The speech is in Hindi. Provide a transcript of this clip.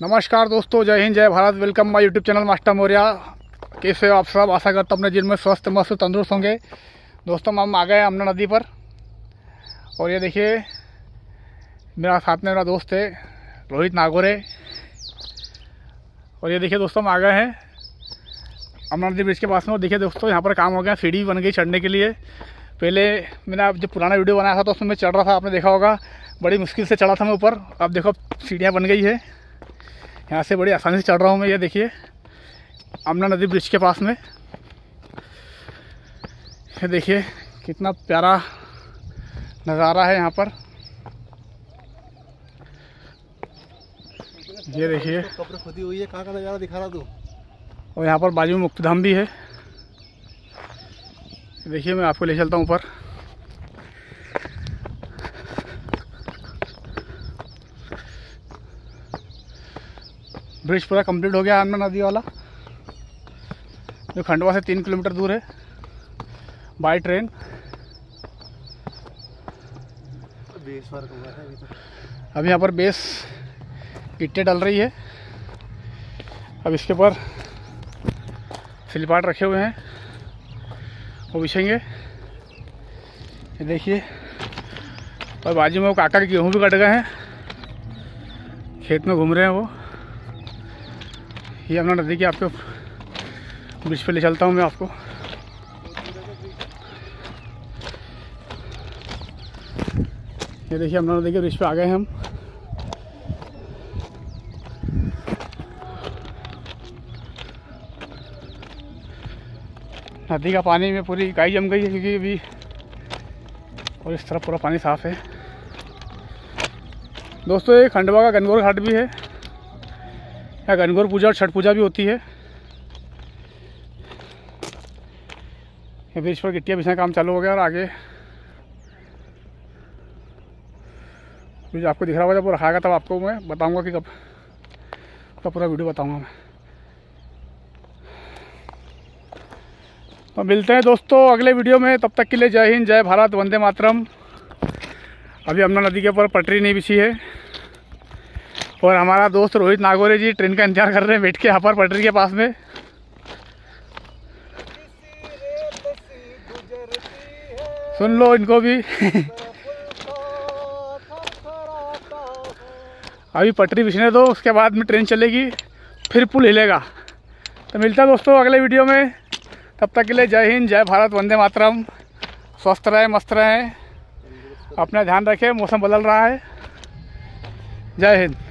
नमस्कार दोस्तों, जय हिंद, जय Bharat. Welcome my YouTube channel master Maurya कैसे आप सब? आशा करता हूँ अपने जिन में स्वस्थ, मस्त, तंदुरुस्त होंगे। दोस्तों, हम आ गए अमना नदी पर। और ये देखिए, मेरा साथ में मेरा दोस्त है, रोहित नागोरे। और ये देखिए दोस्तों, हम आ गए हैं अमना नदी ब्रिज के पास में। और देखिए दोस्तों, यहाँ पर काम हो गया सीढ़ी बन गई चढ़ने के लिए। पहले मैंने आप जो पुराना वीडियो बनाया था तो उसमें मैं चढ़ रहा था, आपने देखा होगा। बड़ी मुश्किल से चढ़ा था मैं ऊपर। अब देखो सीढ़ियाँ बन गई है। यहाँ से बड़ी आसानी से चढ़ रहा हूँ मैं ये देखिए। अमना नदी ब्रिज के पास में। ये देखिए कितना प्यारा नज़ारा है यहाँ पर। ये देखिए। कब्र खुदी हुई है कहाँ का नज़ारा दिखा रहा तू? और यहाँ पर बाजू में मुक्तिधाम भी है। देखिए मैं आपको ले चलता हूँ ऊपर। ब्रिज पूरा कंप्लीट हो गया आनंद नदी वाला। जो खंडवा से तीन किलोमीटर दूर है। By train. बेस वर्क हुआ है अब यहाँ पर बेस ईटें डल रही है। अब इसके ऊपर सिलपाट रखे हुए हैं। वो बिछेंगे। ये देखिए। और बाजू में वो काका के गेहूँ भी कट गए हैं। खेत में घूम रहे हैं वो। ये अपना नदी के आपको ब्रिज पे ले चलता हूँ मैं आपको। ये देखिए अपना नदी के ब्रिज पे आ गए हम। नदी का पानी में पूरी गाय जम गई है क्योंकि अभी और इस तरफ़ पूरा पानी साफ़ है। दोस्तों, ये खंडवा का गनगौर घाट भी है। यहाँ गनगौर पूजा और छठ पूजा भी होती है। ये ब्रिज पर गिट्टियाँ बिछाने काम चालू हो गया और आगे ब्रिज आपको दिख रहा होगा, जब वो रखाएगा तब आपको मैं बताऊँगा कि कब का पूरा वीडियो बताऊँगा मैं। तो मिलते हैं दोस्तों अगले वीडियो में, तब तक के लिए जय हिंद, जय भारत, वंदे मातरम। अभी अमना नदी के ऊपर पटरी नहीं बिछी है। और हमारा दोस्त रोहित नागोरे जी ट्रेन का इंतज़ार कर रहे हैं, बैठ के यहाँ पर पटरी के पास में। सुन लो इनको भी। अभी पटरी बिछने दो, उसके बाद में ट्रेन चलेगी, फिर पुल हिलेगा। तो मिलता है दोस्तों अगले वीडियो में। तब तक के लिए जय हिंद, जय भारत, वंदे मातरम। स्वस्थ रहें, मस्त रहें। अपना ध्यान रखें, मौसम बदल रहा है। जय हिंद।